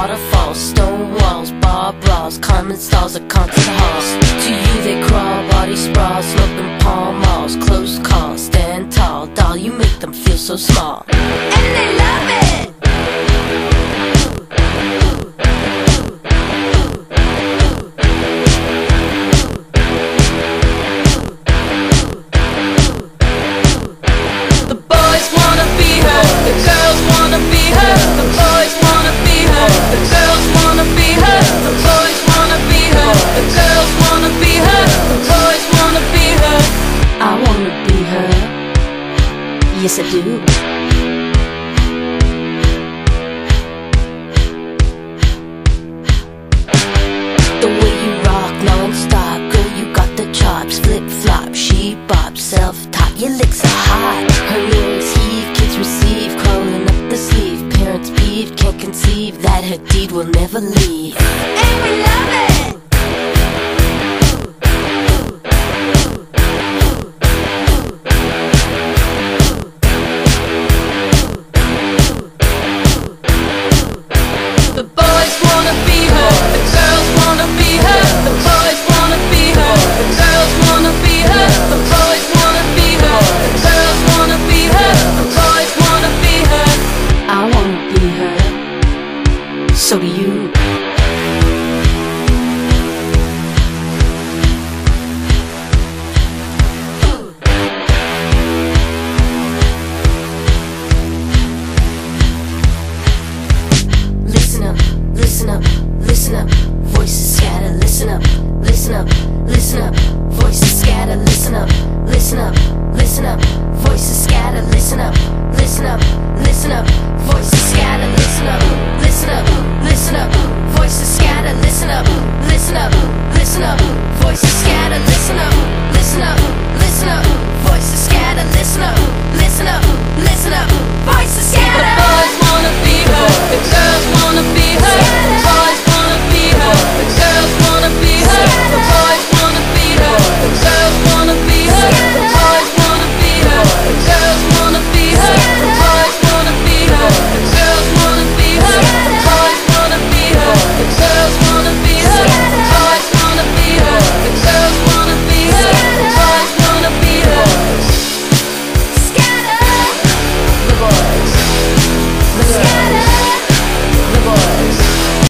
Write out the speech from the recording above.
waterfalls, stone walls, bar brawls, common stalls are concert halls. To you they crawl, body sprawls, sloping palm walls. close calls, stand tall, doll, you make them feel so small. And they love it! Her. Yes, I do. The way you rock non-stop Girl, you got the chops Flip-flop, she bop Self-top, your licks are hot Her mirrors heave, kids receive Crawling up the sleeve Parents peeved, can't conceive That her deed will never leave And we love it! So do you. Listen up, listen up, listen up. Voices scatter, listen up, listen up, listen up. Voices scatter, listen up, listen up, listen up. Voices scatter,